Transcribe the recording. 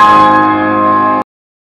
Bye.